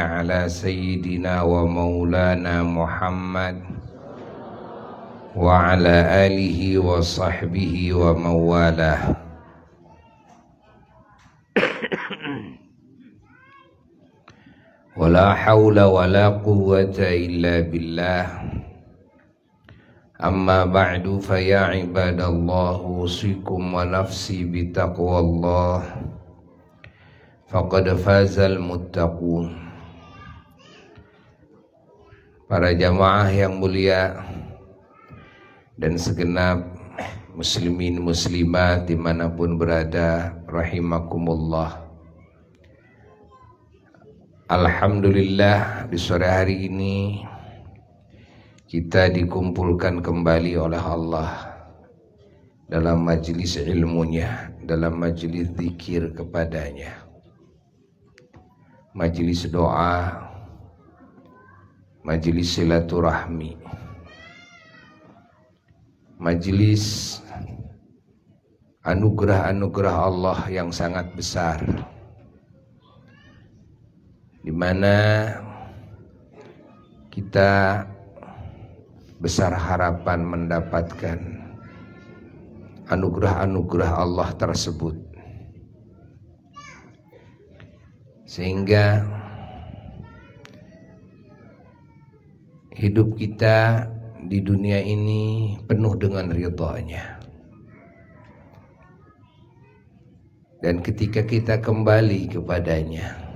على سيدنا ومولانا محمد وعلى آله وصحبه ومن والاه ولا حول ولا قوة إلا بالله. أما بعد فيا عباد الله أوصيكم ونفسي بتقوى الله. فقد فاز المتقون. Para jamaah yang mulia dan segenap muslimin muslimat di mana pun berada rahimakumullah Alhamdulillah di sore hari ini kita dikumpulkan kembali oleh Allah dalam majelis ilmunya, dalam majelis zikir kepadanya. Majelis doa, majelis silaturahmi. Majelis anugerah-anugerah Allah yang sangat besar di mana kita besar harapan mendapatkan anugerah-anugerah Allah tersebut sehingga hidup kita di dunia ini penuh dengan ridhonya. Dan ketika kita kembali kepadanya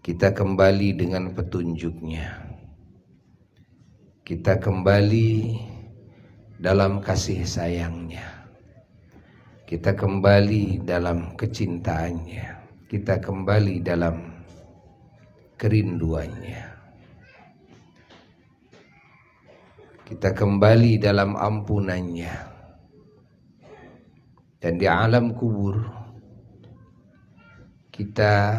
kita kembali dengan petunjuknya. Kita kembali dalam kasih sayangnya. Kita kembali dalam kecintaannya. Kita kembali dalam kerinduannya kita kembali dalam ampunannya dan di alam kubur kita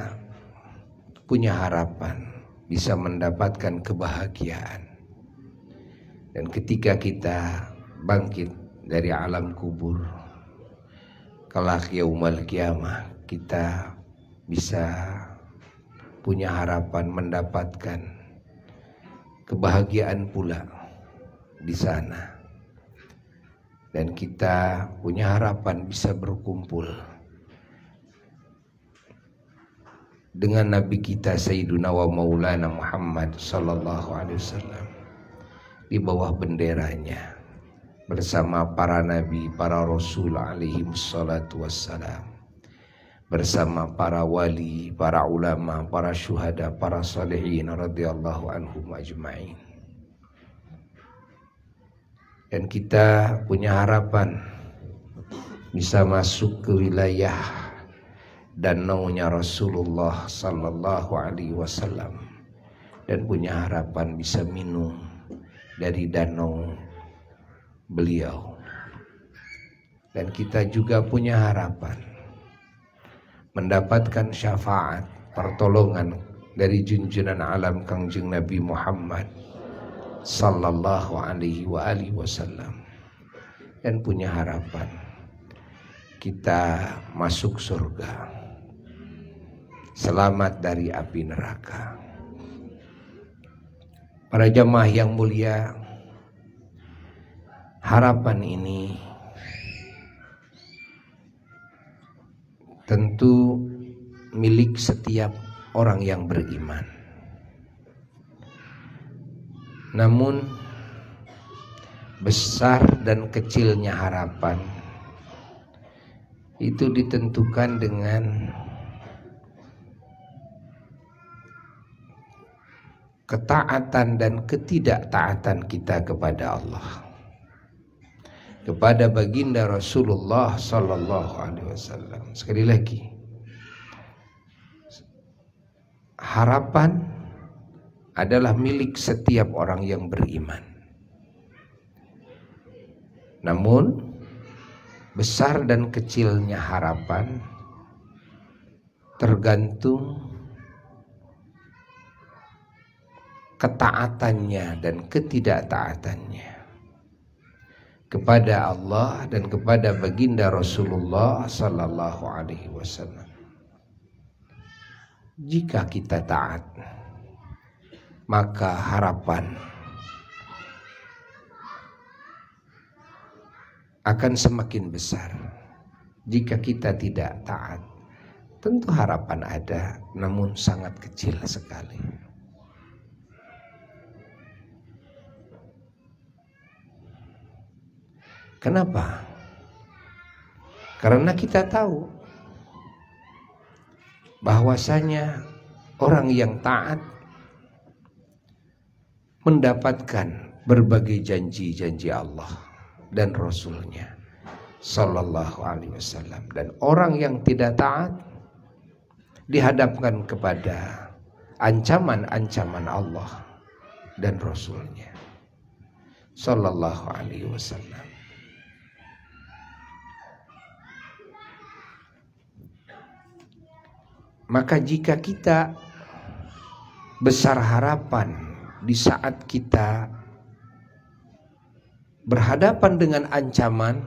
punya harapan bisa mendapatkan kebahagiaan. Dan ketika kita bangkit dari alam kubur, kelak yaumal kiamah kita bisa punya harapan mendapatkan kebahagiaan pula di sana. Dan kita punya harapan bisa berkumpul dengan Nabi kita Sayyiduna wa Maulana Muhammad sallallahu alaihi wasallam di bawah benderanya bersama para nabi, para rasul alaihi wassalatu wassalam bersama para wali, para ulama, para syuhada, para salihin radhiyallahu anhum ajma'in. Dan kita punya harapan bisa masuk ke wilayah dan naunya Rasulullah sallallahu alaihi wasallam dan punya harapan bisa minum dari danau beliau. Dan kita juga punya harapan mendapatkan syafaat pertolongan dari junjungan alam Kangjeng Nabi Muhammad sallallahu alaihi wa alihi wasallam dan punya harapan kita masuk surga selamat dari api neraka. Para jemaah yang mulia, harapan ini tentu milik setiap orang yang beriman. Namun besar dan kecilnya harapan itu ditentukan dengan ketaatan dan ketidaktaatan kita kepada Allah. Kepada baginda Rasulullah sallallahu alaihi wasallam. Sekali lagi harapan adalah milik setiap orang yang beriman namun besar dan kecilnya harapan tergantung ketaatannya dan ketidaktaatannya kepada Allah dan kepada baginda Rasulullah sallallahu alaihi wasallam. jika kita taat maka harapan akan semakin besar. Jika kita tidak taat tentu harapan ada namun sangat kecil sekali. Kenapa? Karena kita tahu bahwasanya orang yang taat mendapatkan berbagai janji-janji Allah dan Rasulnya Sallallahu Alaihi Wasallam. Dan orang yang tidak taat dihadapkan kepada ancaman-ancaman Allah dan Rasulnya Sallallahu Alaihi Wasallam. Maka jika kita besar harapan di saat kita berhadapan dengan ancaman,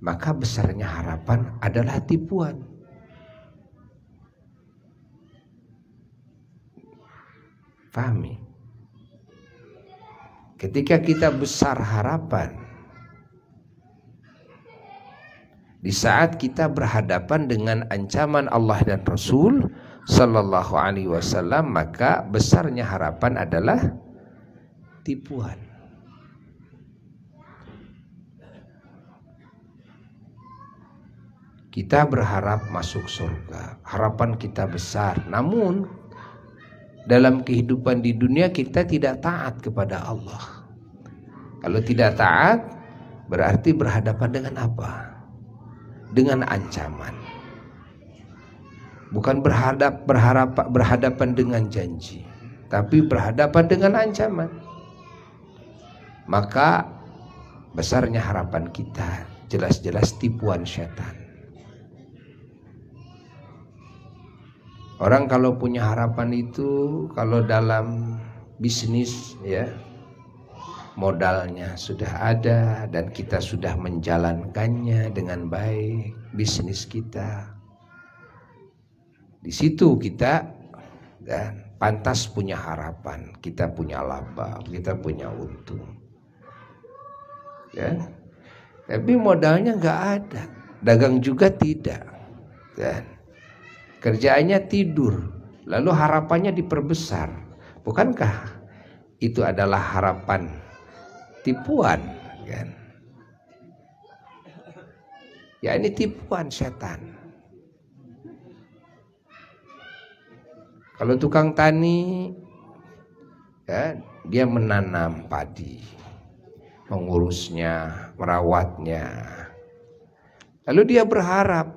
maka besarnya harapan adalah tipuan. Fahami? Ketika kita besar harapan, di saat kita berhadapan dengan ancaman Allah dan Rasul sallallahu alaihi wasallam maka besarnya harapan adalah tipuan. Kita berharap masuk surga. Harapan kita besar. Namun dalam kehidupan di dunia kita tidak taat kepada Allah. Kalau tidak taat berarti berhadapan dengan apa? Dengan ancaman. Bukan berhadap berharap berhadapan dengan janji, tapi berhadapan dengan ancaman. Maka besarnya harapan kita jelas-jelas tipuan setan. Orang kalau punya harapan itu kalau dalam bisnis ya modalnya sudah ada dan kita sudah menjalankannya dengan baik bisnis kita. Di situ kita dan pantas punya harapan, kita punya laba, kita punya untung. Ya. Tapi modalnya nggak ada, dagang juga tidak. Dan kerjaannya tidur, lalu harapannya diperbesar. Bukankah itu adalah harapan tipuan kan ya ini tipuan setan kalau tukang tani ya dia menanam padi mengurusnya merawatnya lalu dia berharap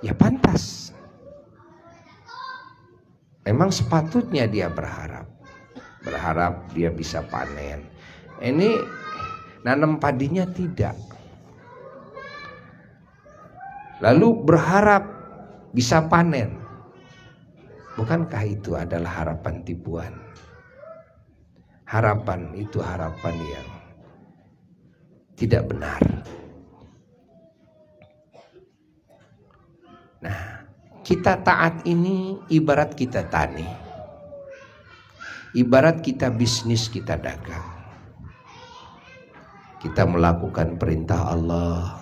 ya pantas memang sepatutnya dia berharap berharap dia bisa panen. Ini nanam padinya tidak. Lalu berharap bisa panen. Bukankah itu adalah harapan tipuan? Harapan itu harapan yang tidak benar. Nah, kita taat ini ibarat kita tani. Ibarat kita bisnis, kita dagang. Kita melakukan perintah Allah,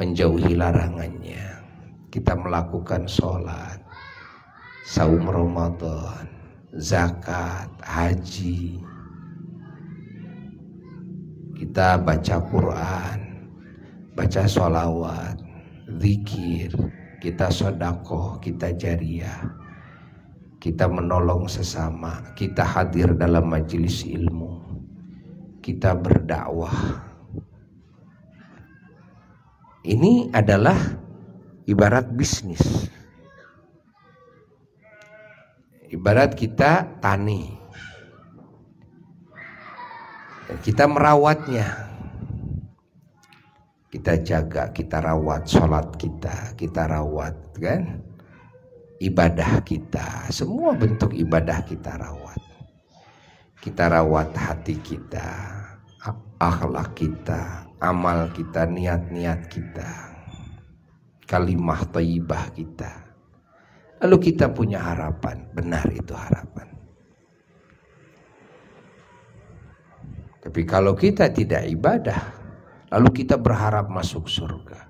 menjauhi larangannya. Kita melakukan sholat, saum Ramadan, zakat, haji. Kita baca Quran, baca sholawat, zikir, kita sodakoh, kita jariah kita menolong sesama, kita hadir dalam majelis ilmu, kita berdakwah. Ini adalah ibarat bisnis. Ibarat kita tani. Dan kita merawatnya. Kita jaga, kita rawat sholat kita, kita rawat kan ibadah kita, semua bentuk ibadah kita rawat. Kita rawat hati kita, akhlak kita, amal kita, niat-niat kita, kalimah taibah kita. Lalu kita punya harapan, benar itu harapan. Tapi kalau kita tidak ibadah, lalu kita berharap masuk surga.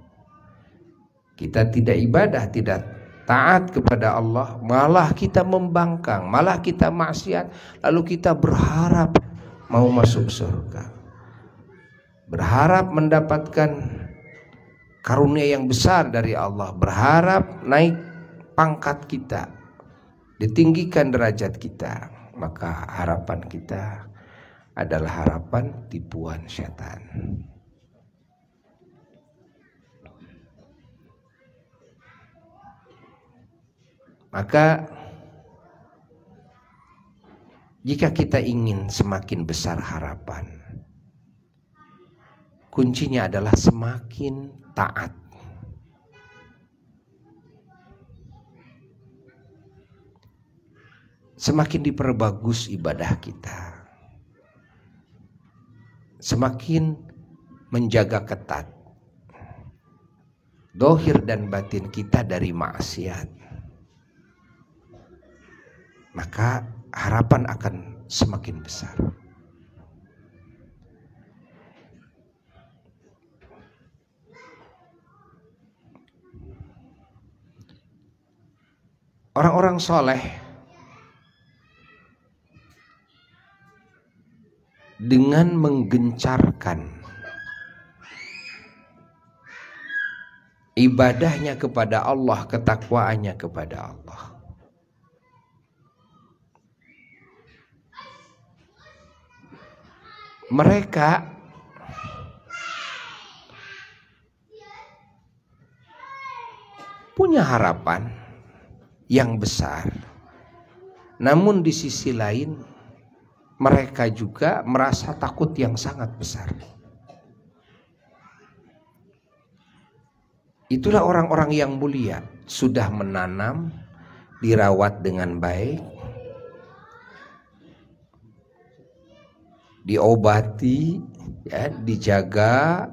Kita tidak ibadah, tidak taat kepada Allah, malah kita membangkang, malah kita maksiat, lalu kita berharap mau masuk surga. Berharap mendapatkan karunia yang besar dari Allah, berharap naik pangkat kita, ditinggikan derajat kita, maka harapan kita adalah harapan tipuan setan. Maka jika kita ingin semakin besar harapan, kuncinya adalah semakin taat. Semakin diperbagus ibadah kita. Semakin menjaga ketat dohir dan batin kita dari maksiat. Maka harapan akan semakin besar. Orang-orang soleh dengan menggencarkan ibadahnya kepada Allah, ketakwaannya kepada Allah. mereka punya harapan yang besar. Namun di sisi lain mereka juga merasa takut yang sangat besar. Itulah orang-orang yang mulia, sudah menanam, dirawat dengan baik, diobati, ya, dijaga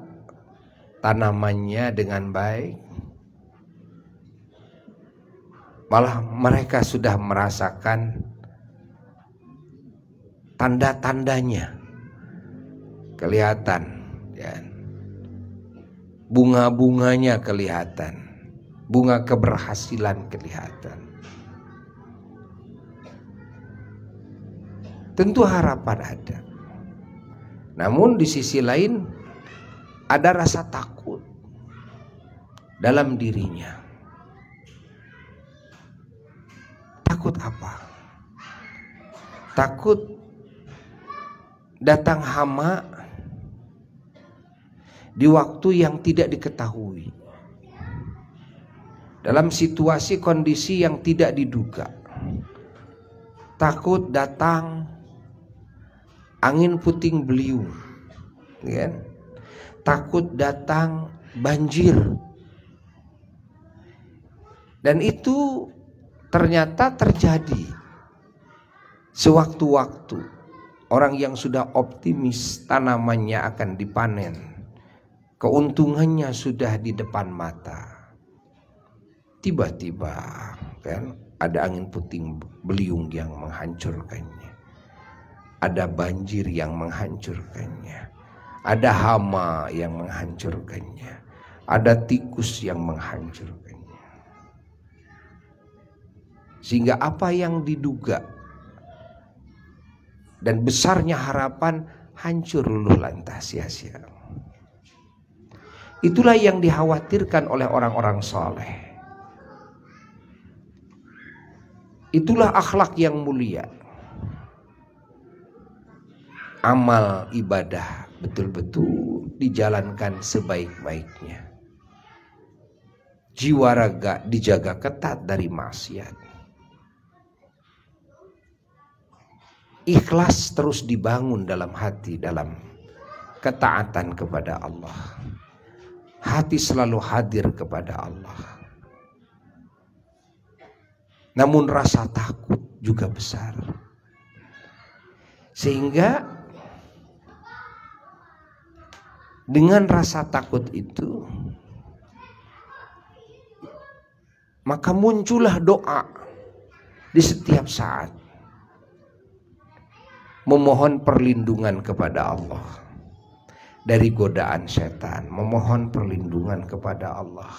tanamannya dengan baik. Malah mereka sudah merasakan tanda-tandanya kelihatan ya. bunga-bunganya kelihatan bunga keberhasilan kelihatan tentu harapan ada namun di sisi lain ada rasa takut dalam dirinya. Takut apa? Takut datang hama di waktu yang tidak diketahui. Dalam situasi kondisi yang tidak diduga. Takut datang angin puting beliung ya. takut datang banjir dan itu ternyata terjadi sewaktu-waktu orang yang sudah optimis tanamannya akan dipanen keuntungannya sudah di depan mata. Tiba-tiba kan ada angin puting beliung yang menghancurkannya. Ada banjir yang menghancurkannya, ada hama yang menghancurkannya, ada tikus yang menghancurkannya. Sehingga apa yang diduga dan besarnya harapan hancur luluh lantas sia-sia. Itulah yang dikhawatirkan oleh orang-orang soleh. Itulah akhlak yang mulia amal ibadah betul-betul dijalankan sebaik-baiknya. Jiwa raga dijaga ketat dari maksiat. Ikhlas terus dibangun dalam hati dalam ketaatan kepada Allah. Hati selalu hadir kepada Allah. Namun rasa takut juga besar. Sehingga dengan rasa takut itu maka muncullah doa di setiap saat memohon perlindungan kepada Allah dari godaan setan, memohon perlindungan kepada Allah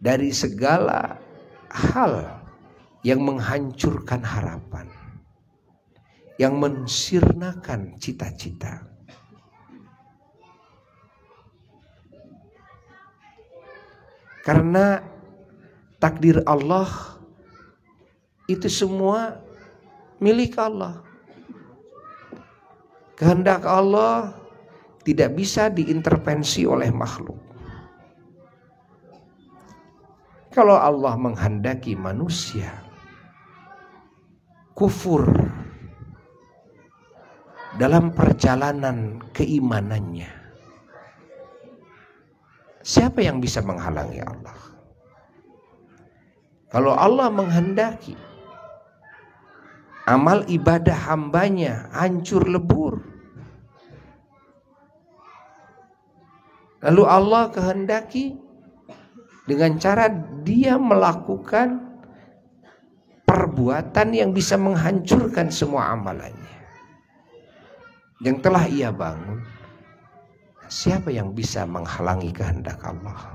dari segala hal yang menghancurkan harapan, yang mensirnakan cita-cita. Karena takdir Allah itu semua milik Allah. Kehendak Allah tidak bisa diintervensi oleh makhluk. Kalau Allah menghendaki manusia kufur dalam perjalanan keimanannya, siapa yang bisa menghalangi Allah? Kalau Allah menghendaki amal ibadah hambanya hancur lebur. Lalu Allah kehendaki dengan cara dia melakukan perbuatan yang bisa menghancurkan semua amalannya. Yang telah ia bangun. Siapa yang bisa menghalangi kehendak Allah?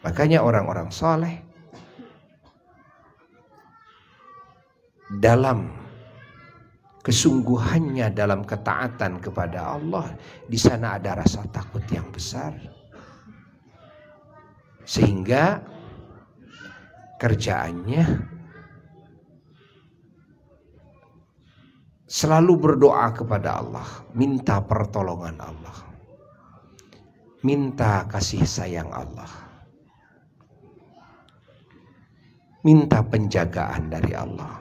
Makanya orang-orang soleh dalam kesungguhannya dalam ketaatan kepada Allah di sana ada rasa takut yang besar. Sehingga kerjaannya selalu berdoa kepada Allah minta pertolongan Allah minta kasih sayang Allah minta penjagaan dari Allah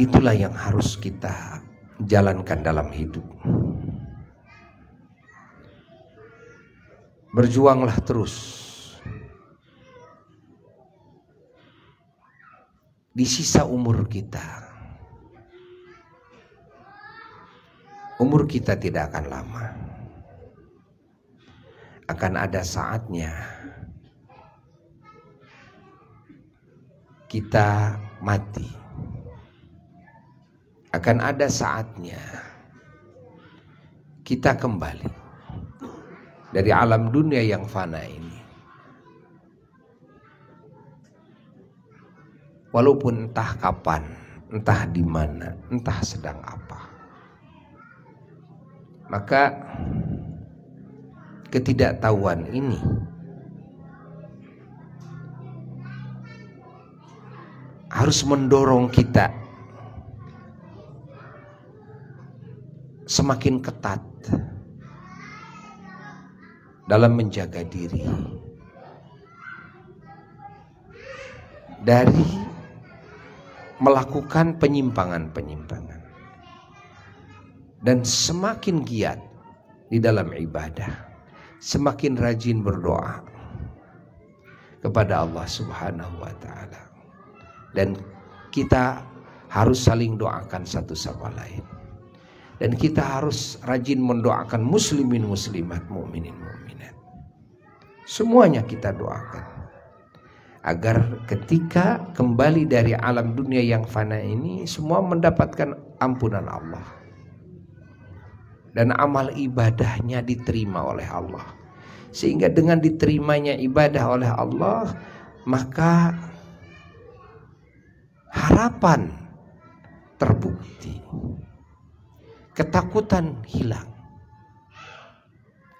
Itulah yang harus kita jalankan dalam hidup. Berjuanglah terus. Di sisa umur kita. Umur kita tidak akan lama. Akan ada saatnya kita mati akan ada saatnya kita kembali dari alam dunia yang fana ini. Walaupun entah kapan, entah di mana, entah sedang apa. Maka ketidaktahuan ini harus mendorong kita semakin ketat dalam menjaga diri. Dari melakukan penyimpangan-penyimpangan. Dan semakin giat di dalam ibadah semakin rajin berdoa kepada Allah Subhanahu wa taala. Dan kita harus saling doakan satu sama lain dan kita harus rajin mendoakan muslimin muslimat mukminin mukminat semuanya kita doakan. Agar ketika kembali dari alam dunia yang fana ini semua mendapatkan ampunan Allah. Dan amal ibadahnya diterima oleh Allah. Sehingga dengan diterimanya ibadah oleh Allah maka harapan terbukti ketakutan hilang.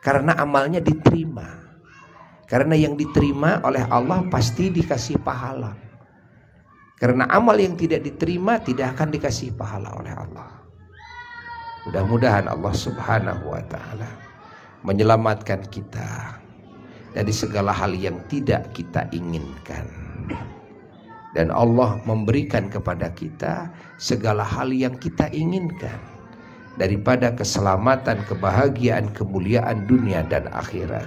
Karena amalnya diterima. Karena yang diterima oleh Allah pasti dikasih pahala. Karena amal yang tidak diterima tidak akan dikasih pahala oleh Allah. Mudah-mudahan Allah Subhanahu wa taala menyelamatkan kita dari segala hal yang tidak kita inginkan. Dan Allah memberikan kepada kita segala hal yang kita inginkan daripada keselamatan, kebahagiaan, kemuliaan dunia dan akhirat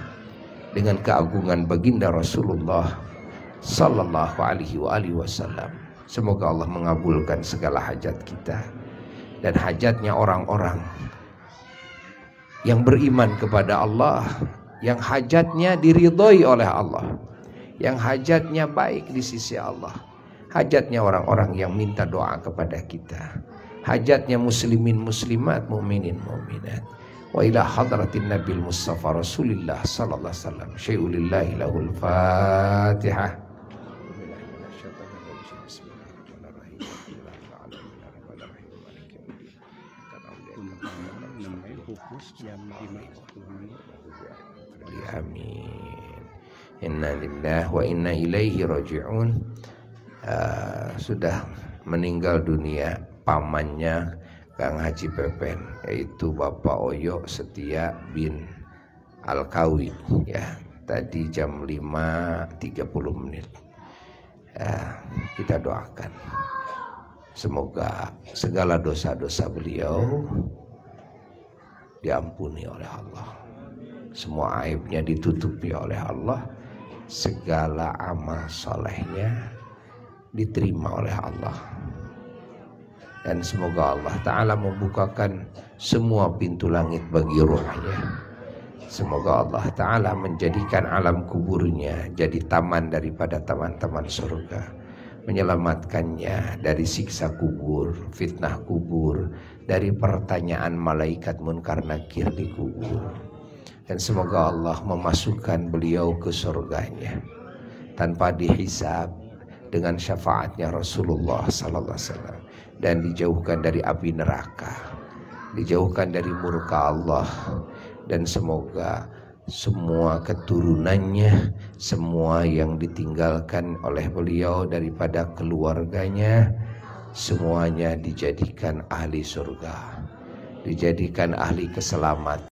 dengan keagungan baginda Rasulullah sallallahu alaihi wa alihi wasallam. Semoga Allah mengabulkan segala hajat kita dan hajatnya orang-orang yang beriman kepada Allah, yang hajatnya diridhoi oleh Allah, yang hajatnya baik di sisi Allah, hajatnya orang-orang yang minta doa kepada kita, hajatnya muslimin muslimat, mukminin mukminat. Wa ila hadratin Nabil Mustafa Rasulillah sallallahu alaihi wasallam. Syai'ulillahi lahul Fatihah. Amin. Inna lillahi wa inna ilaihi raji'un. Uh, sudah meninggal dunia pamannya Kang Haji Pepen yaitu Bapak Oyo Setia bin Al-Kawi. Ya tadi jam 5.30 menit. Ya, kita doakan. Semoga segala dosa-dosa beliau diampuni oleh Allah. Semua aibnya ditutupi oleh Allah. Segala amal solehnya diterima oleh Allah dan semoga Allah Ta'ala membukakan semua pintu langit bagi ruhnya semoga Allah Ta'ala menjadikan alam kuburnya jadi taman daripada taman-taman surga. Menyelamatkannya dari siksa kubur, fitnah kubur, dari pertanyaan malaikat munkar nakir di kubur. Dan semoga Allah memasukkan beliau ke surganya tanpa dihisab dengan syafaatnya Rasulullah sallallahu alaihi wasallam dan dijauhkan dari api neraka, dijauhkan dari murka Allah. Dan semoga semua keturunannya, semua yang ditinggalkan oleh beliau daripada keluarganya, semuanya dijadikan ahli surga, dijadikan ahli keselamatan.